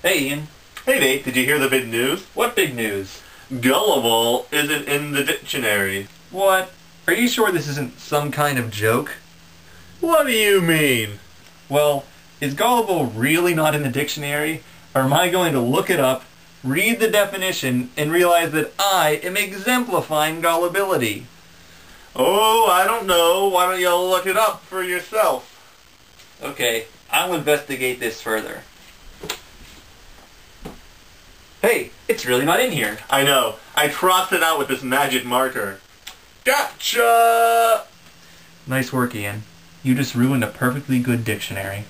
Hey, Ian. Hey Nate, did you hear the big news? What big news? Gullible isn't in the dictionary. What? Are you sure this isn't some kind of joke? What do you mean? Well, is gullible really not in the dictionary? Or am I going to look it up, read the definition, and realize that I am exemplifying gullibility? Oh, I don't know. Why don't you look it up for yourself? Okay, I'll investigate this further. Hey, it's really not in here. I know. I crossed it out with this magic marker. Gotcha! Nice work, Ian. You just ruined a perfectly good dictionary.